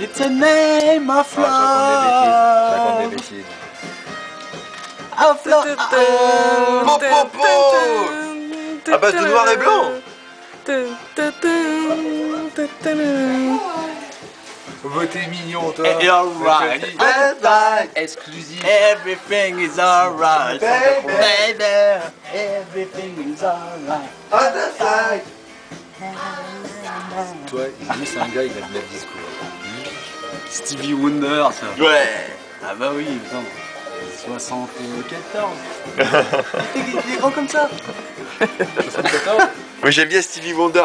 It's a name of love. Of love. Po, po, po. À de noir et blanc. T'es mignon, toi. You're right. Joli. Alright. Exclusif. Everything is alright. Baby. Baby. Everything is alright. Toi, lui, c'est un gars, il a de la discours. Stevie Wonder, ça. Ouais. Ah bah oui, putain. 74. il, est grand comme ça. 74 Oui, j'aime bien Stevie Wonder.